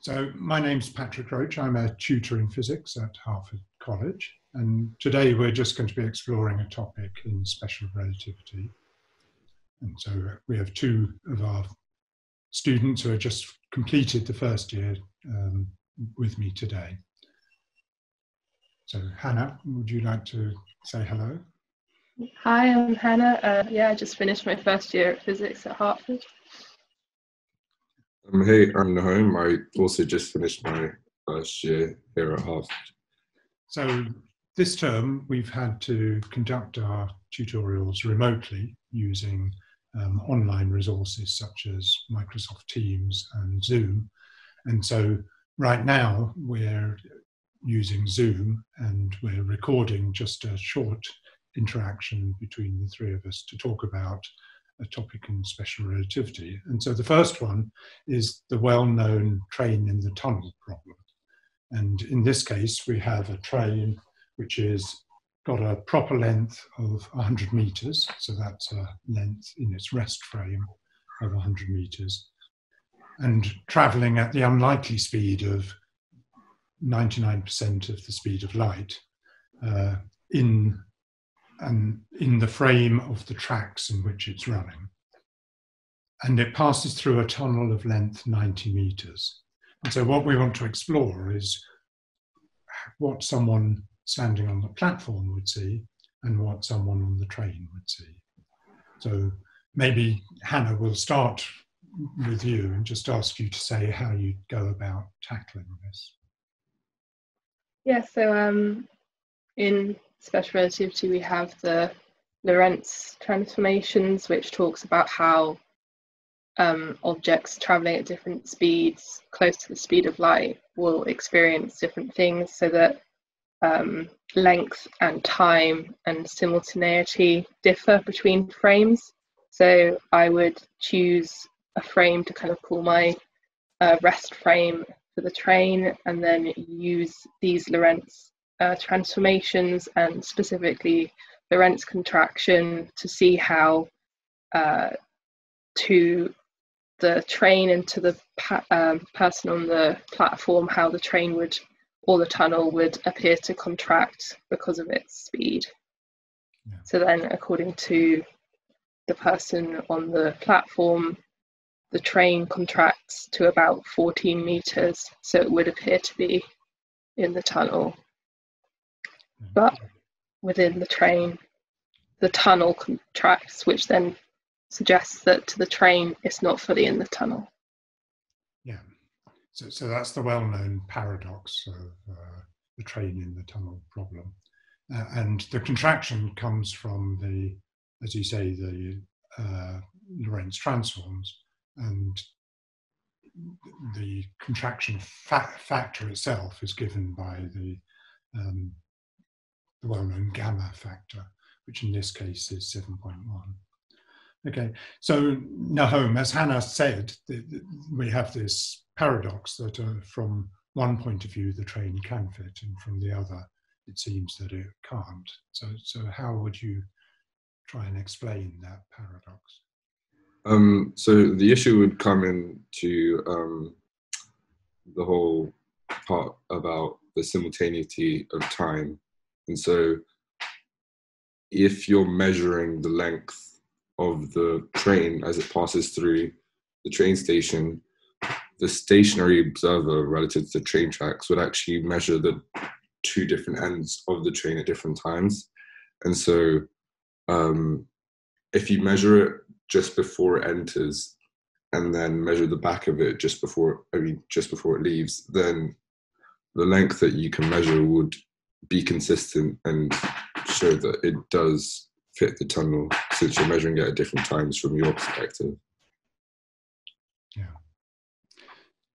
So my name's Patrick Roche. I'm a tutor in physics at Hertford College. And today we're just going to be exploring a topic in special relativity. And so we have two of our students who have just completed the first year um, with me today. So Hannah, would you like to say hello? Hi, I'm Hannah. Uh, yeah, I just finished my first year at physics at Hertford. Um, hey, I'm Nahom. I also just finished my first year here at Hertford. So this term we've had to conduct our tutorials remotely using um, online resources such as Microsoft Teams and Zoom. And so right now we're using Zoom and we're recording just a short interaction between the three of us to talk about a topic in special relativity. And so the first one is the well-known train in the tunnel problem. And in this case, we have a train which is got a proper length of 100 meters. So that's a length in its rest frame of 100 meters. And traveling at the unlikely speed of 99% of the speed of light uh, in and in the frame of the tracks in which it's running. And it passes through a tunnel of length 90 meters. And so what we want to explore is what someone standing on the platform would see and what someone on the train would see. So maybe Hannah will start with you and just ask you to say how you'd go about tackling this. Yeah, so um, in special relativity, we have the Lorentz transformations, which talks about how um, objects traveling at different speeds, close to the speed of light, will experience different things so that um, length and time and simultaneity differ between frames. So I would choose a frame to kind of call my uh, rest frame for the train and then use these Lorentz uh, transformations and specifically Lorentz contraction to see how uh, to the train and to the um, person on the platform how the train would or the tunnel would appear to contract because of its speed. Yeah. So then, according to the person on the platform, the train contracts to about 14 meters, so it would appear to be in the tunnel. But within the train, the tunnel contracts, which then suggests that to the train it's not fully in the tunnel. Yeah. So, so that's the well known paradox of uh, the train in the tunnel problem. Uh, and the contraction comes from the, as you say, the uh, Lorentz transforms. And the contraction fa- factor itself is given by the um, the well-known gamma factor, which in this case is 7.1. Okay, so Nahom, as Hannah said, we have this paradox that uh, from one point of view the train can fit, and from the other it seems that it can't. So, so how would you try and explain that paradox? Um, so the issue would come into um, the whole part about the simultaneity of time and so, if you're measuring the length of the train as it passes through the train station, the stationary observer relative to the train tracks would actually measure the two different ends of the train at different times. And so, um, if you measure it just before it enters, and then measure the back of it just before, I mean, just before it leaves, then the length that you can measure would be consistent and show that it does fit the tunnel since you're measuring it at different times from your perspective. Yeah.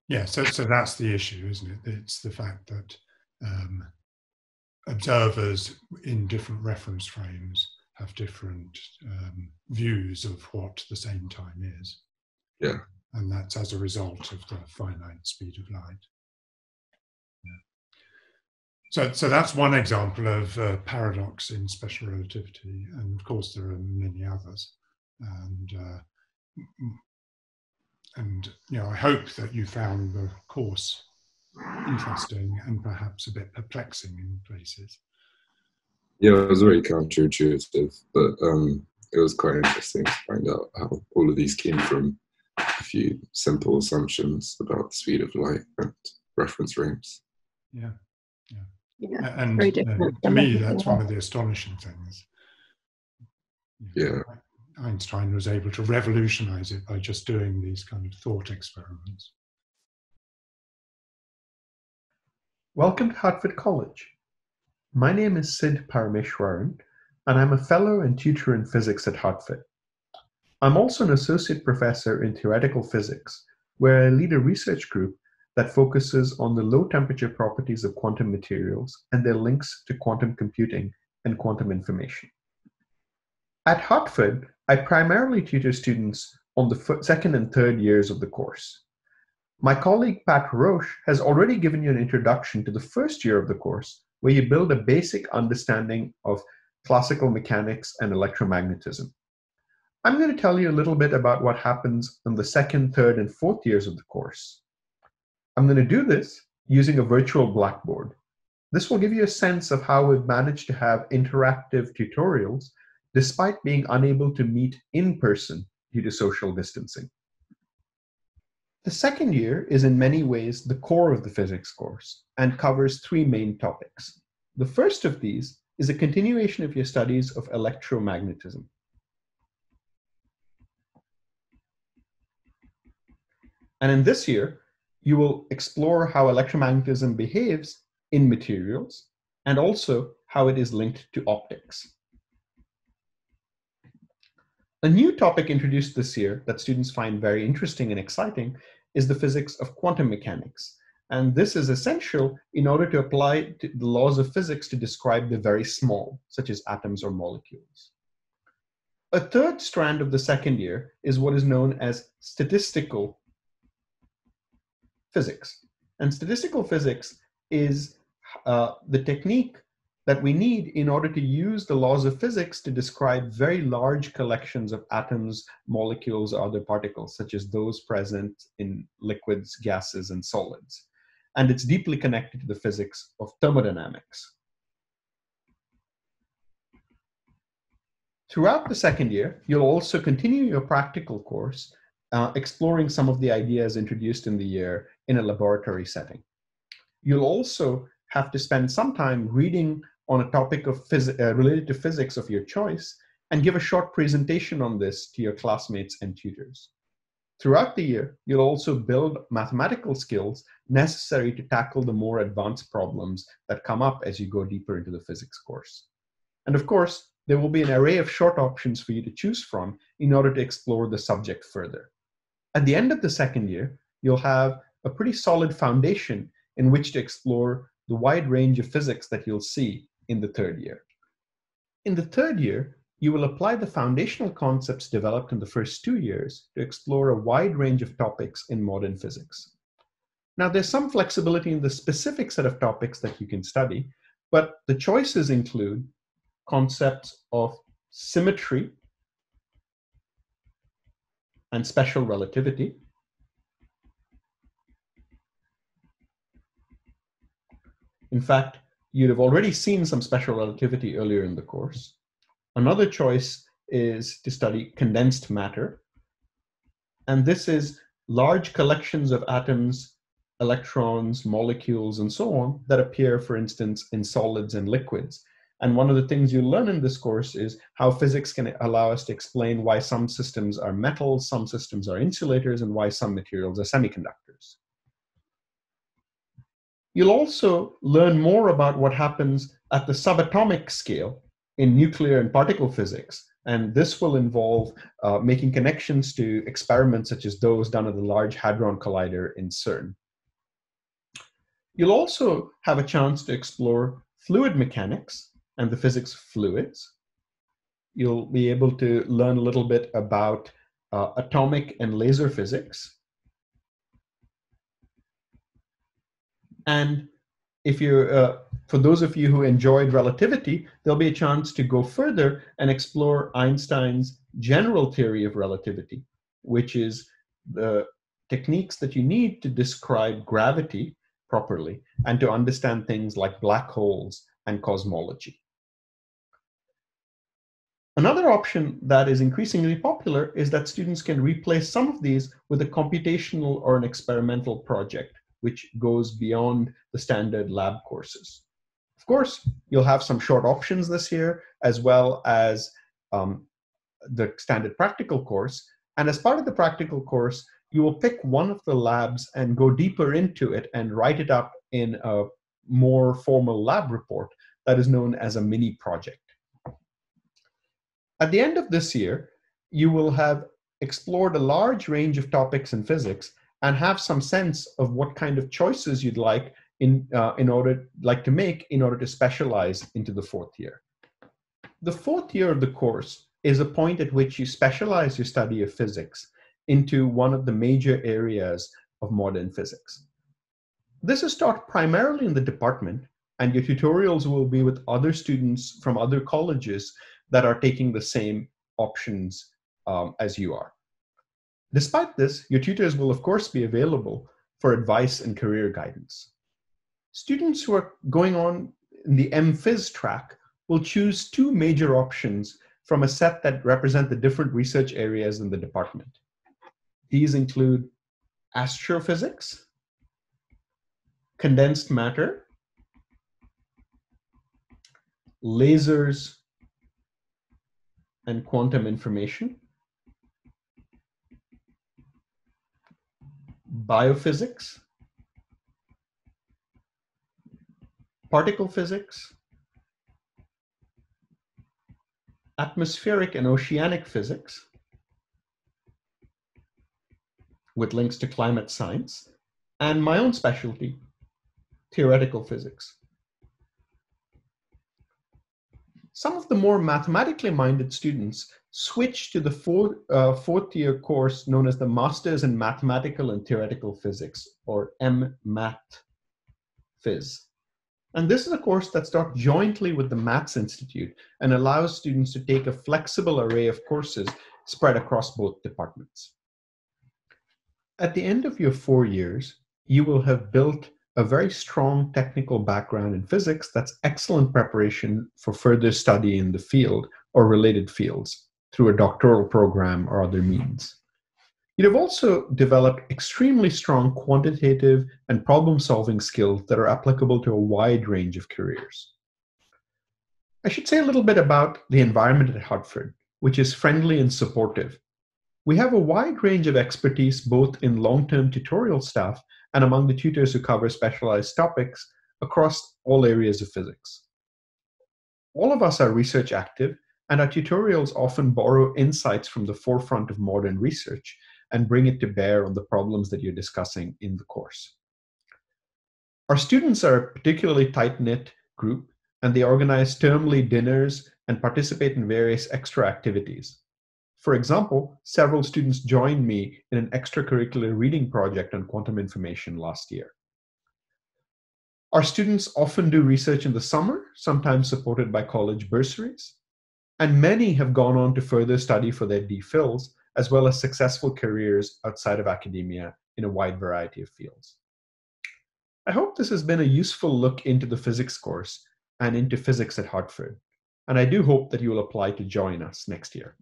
Yeah, so, so that's the issue, isn't it? It's the fact that um, observers in different reference frames have different um, views of what the same time is. Yeah. And that's as a result of the finite speed of light. So, so that's one example of a paradox in special relativity, and of course there are many others. And uh, and you know, I hope that you found the course interesting and perhaps a bit perplexing in places. Yeah, it was very counterintuitive, but um, it was quite interesting to find out how all of these came from a few simple assumptions about the speed of light and reference frames. Yeah, yeah. Yeah, and very uh, to me, that's one of the astonishing things. Yeah. Einstein was able to revolutionize it by just doing these kind of thought experiments. Welcome to Hertford College. My name is Sid Parameswaran, and I'm a fellow and tutor in physics at Hertford. I'm also an associate professor in theoretical physics, where I lead a research group that focuses on the low temperature properties of quantum materials and their links to quantum computing and quantum information. At Hertford, I primarily tutor students on the second and third years of the course. My colleague Pat Roche has already given you an introduction to the first year of the course, where you build a basic understanding of classical mechanics and electromagnetism. I'm going to tell you a little bit about what happens in the second, third, and fourth years of the course. I'm going to do this using a virtual blackboard. This will give you a sense of how we've managed to have interactive tutorials despite being unable to meet in person due to social distancing. The second year is in many ways the core of the physics course and covers three main topics. The first of these is a continuation of your studies of electromagnetism. And in this year, you will explore how electromagnetism behaves in materials and also how it is linked to optics. A new topic introduced this year that students find very interesting and exciting is the physics of quantum mechanics. And this is essential in order to apply to the laws of physics to describe the very small, such as atoms or molecules. A third strand of the second year is what is known as statistical physics. And statistical physics is uh, the technique that we need in order to use the laws of physics to describe very large collections of atoms, molecules, or other particles, such as those present in liquids, gases, and solids. And it's deeply connected to the physics of thermodynamics. Throughout the second year, you'll also continue your practical course, uh, exploring some of the ideas introduced in the year in a laboratory setting. You'll also have to spend some time reading on a topic of uh, related to physics of your choice and give a short presentation on this to your classmates and tutors. Throughout the year, you'll also build mathematical skills necessary to tackle the more advanced problems that come up as you go deeper into the physics course. And of course, there will be an array of short options for you to choose from in order to explore the subject further. At the end of the second year, you'll have a pretty solid foundation in which to explore the wide range of physics that you'll see in the third year. In the third year, you will apply the foundational concepts developed in the first two years to explore a wide range of topics in modern physics. Now, there's some flexibility in the specific set of topics that you can study, but the choices include concepts of symmetry and special relativity, In fact, you'd have already seen some special relativity earlier in the course. Another choice is to study condensed matter. And this is large collections of atoms, electrons, molecules, and so on that appear, for instance, in solids and liquids. And one of the things you learn in this course is how physics can allow us to explain why some systems are metals, some systems are insulators, and why some materials are semiconductors. You'll also learn more about what happens at the subatomic scale in nuclear and particle physics. And this will involve uh, making connections to experiments such as those done at the Large Hadron Collider in CERN. You'll also have a chance to explore fluid mechanics and the physics fluids. You'll be able to learn a little bit about uh, atomic and laser physics. And if you're, uh, for those of you who enjoyed relativity, there'll be a chance to go further and explore Einstein's general theory of relativity, which is the techniques that you need to describe gravity properly and to understand things like black holes and cosmology. Another option that is increasingly popular is that students can replace some of these with a computational or an experimental project, which goes beyond the standard lab courses. Of course, you'll have some short options this year, as well as um, the standard practical course. And as part of the practical course, you will pick one of the labs and go deeper into it and write it up in a more formal lab report that is known as a mini project. At the end of this year, you will have explored a large range of topics in physics and have some sense of what kind of choices you'd like in, uh, in order like to make in order to specialize into the fourth year. The fourth year of the course is a point at which you specialize your study of physics into one of the major areas of modern physics. This is taught primarily in the department, and your tutorials will be with other students from other colleges that are taking the same options um, as you are. Despite this, your tutors will of course be available for advice and career guidance. Students who are going on in the MPhys track will choose two major options from a set that represent the different research areas in the department. These include astrophysics, condensed matter, lasers, and quantum information, biophysics, particle physics, atmospheric and oceanic physics, with links to climate science, and my own specialty, theoretical physics. Some of the more mathematically minded students switch to the fourth, uh, fourth year course known as the Masters in Mathematical and Theoretical Physics, or MMath Phys. And this is a course that's taught jointly with the Maths Institute and allows students to take a flexible array of courses spread across both departments. At the end of your four years, you will have built a very strong technical background in physics that's excellent preparation for further study in the field or related fields through a doctoral program or other means. You'd have also developed extremely strong quantitative and problem solving skills that are applicable to a wide range of careers. I should say a little bit about the environment at Hertford, which is friendly and supportive. We have a wide range of expertise both in long term tutorial staff and among the tutors who cover specialized topics across all areas of physics. All of us are research active, and our tutorials often borrow insights from the forefront of modern research and bring it to bear on the problems that you're discussing in the course. Our students are a particularly tight knit group, and they organize termly dinners and participate in various extra activities. For example, several students joined me in an extracurricular reading project on quantum information last year. Our students often do research in the summer, sometimes supported by college bursaries, and many have gone on to further study for their DPhils, as well as successful careers outside of academia in a wide variety of fields. I hope this has been a useful look into the physics course and into physics at Hertford, and I do hope that you will apply to join us next year.